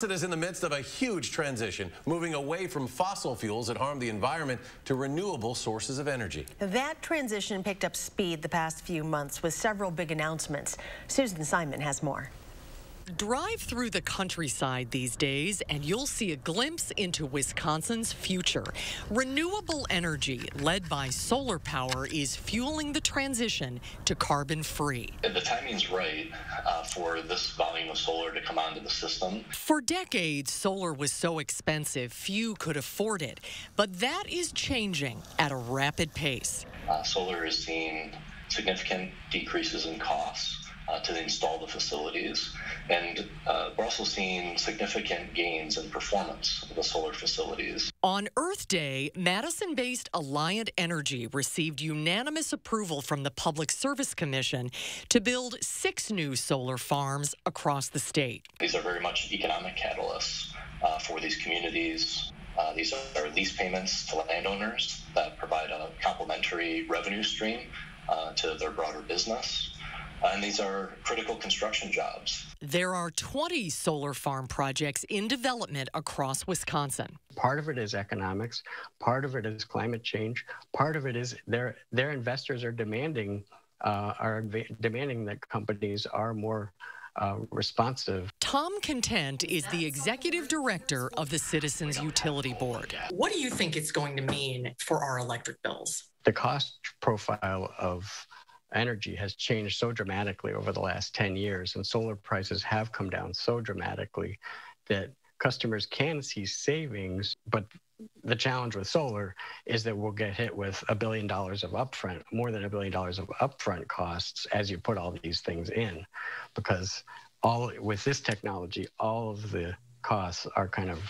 It is in the midst of a huge transition, moving away from fossil fuels that harm the environment to renewable sources of energy. That transition picked up speed the past few months with several big announcements. Susan Siman has more. Drive through the countryside these days and you'll see a glimpse into Wisconsin's future. Renewable energy, led by solar power, is fueling the transition to carbon free. The timing's right uh, for this volume of solar to come onto the system. For decades, solar was so expensive, few could afford it. But that is changing at a rapid pace. Uh, solar is seeing significant decreases in costs uh, to install the facilities. And uh, we're also seeing significant gains in performance of the solar facilities. On Earth Day, Madison based Alliant Energy received unanimous approval from the Public Service Commission to build six new solar farms across the state. These are very much economic catalysts uh, for these communities. Uh, these are lease payments to landowners that provide a complementary revenue stream uh, to their broader business. Uh, and these are critical construction jobs. There are 20 solar farm projects in development across Wisconsin. Part of it is economics, part of it is climate change, part of it is their their investors are demanding uh, are demanding that companies are more uh, responsive. Tom Content is the executive director of the Citizens Utility Board. What do you think it's going to mean for our electric bills? The cost profile of energy has changed so dramatically over the last 10 years, and solar prices have come down so dramatically that customers can see savings. But the challenge with solar is that we'll get hit with a billion dollars of upfront, more than a billion dollars of upfront costs as you put all these things in, because all with this technology, all of the costs are kind of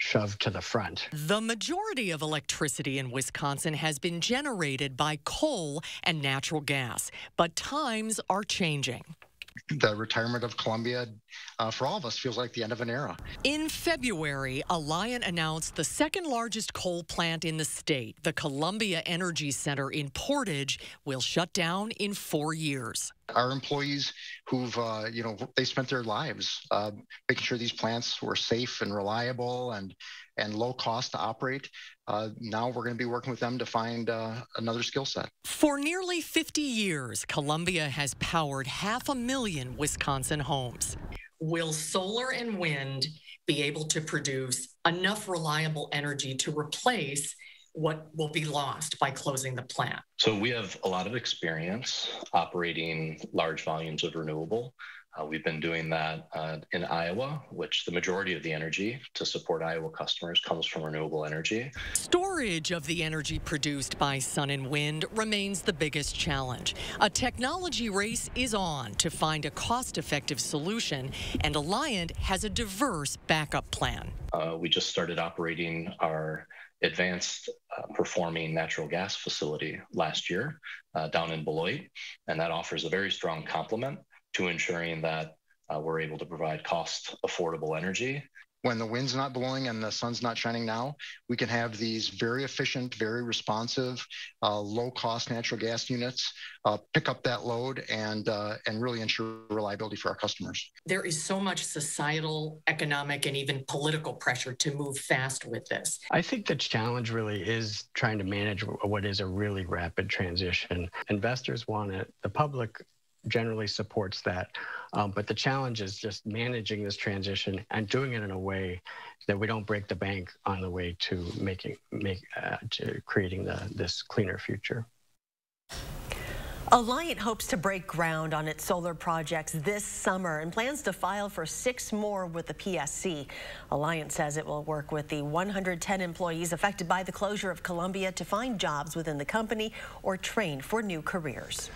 shoved to the front. The majority of electricity in Wisconsin has been generated by coal and natural gas, but times are changing the retirement of Columbia uh, for all of us feels like the end of an era. In February, Alliant announced the second largest coal plant in the state, the Columbia Energy Center in Portage, will shut down in four years. Our employees who've, uh, you know, they spent their lives uh, making sure these plants were safe and reliable and and low cost to operate. Uh, now we're going to be working with them to find uh, another skill set. For nearly 50 years, Columbia has powered half a million Wisconsin homes. Will solar and wind be able to produce enough reliable energy to replace what will be lost by closing the plant? So, we have a lot of experience operating large volumes of renewable. Uh, we've been doing that uh, in Iowa, which the majority of the energy to support Iowa customers comes from renewable energy. Storage of the energy produced by sun and wind remains the biggest challenge. A technology race is on to find a cost effective solution, and Alliant has a diverse backup plan. Uh, we just started operating our advanced uh, performing natural gas facility last year uh, down in Beloit, and that offers a very strong complement to ensuring that uh, we're able to provide cost affordable energy. When the wind's not blowing and the sun's not shining now, we can have these very efficient, very responsive, uh, low-cost natural gas units uh, pick up that load and uh, and really ensure reliability for our customers. There is so much societal, economic, and even political pressure to move fast with this. I think the challenge really is trying to manage what is a really rapid transition. Investors want it. The public generally supports that. Um, but the challenge is just managing this transition and doing it in a way that we don't break the bank on the way to making make uh, to creating the, this cleaner future. Alliant hopes to break ground on its solar projects this summer and plans to file for six more with the PSC. Alliant says it will work with the 110 employees affected by the closure of Columbia to find jobs within the company or train for new careers.